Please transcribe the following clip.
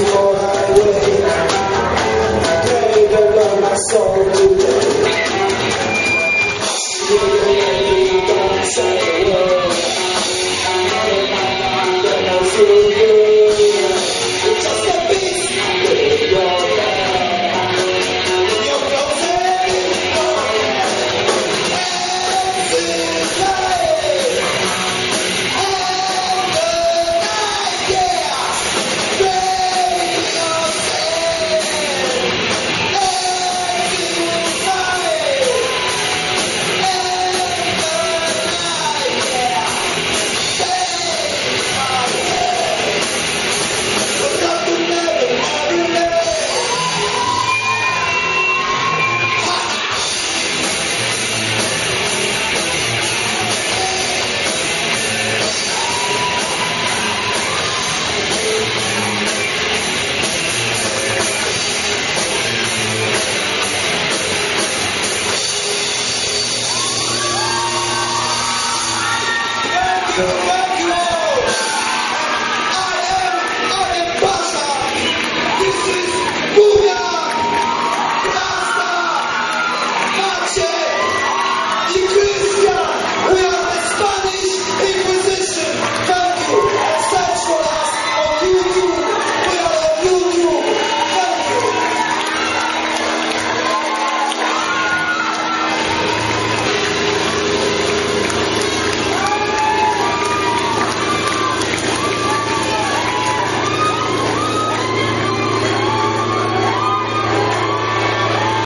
before I wake. My soul today. You.